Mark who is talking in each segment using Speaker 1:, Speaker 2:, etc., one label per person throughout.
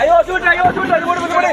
Speaker 1: അയ്യോ ചൂട്ട അയ്യോ ചൂട്ട ഇങ്ങോട്ട് വന്ന് ഇവിടെ.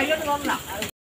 Speaker 1: 还有那
Speaker 2: 个辣。